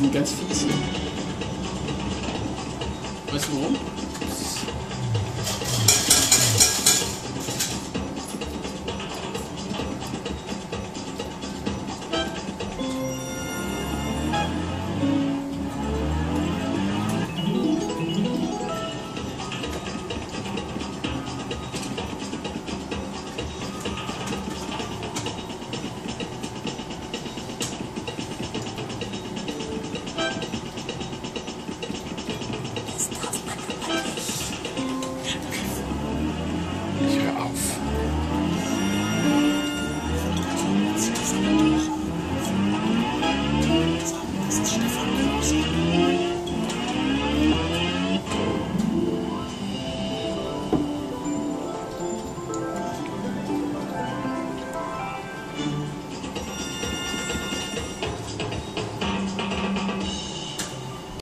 sind ganz fies. Weißt du warum? Thank you.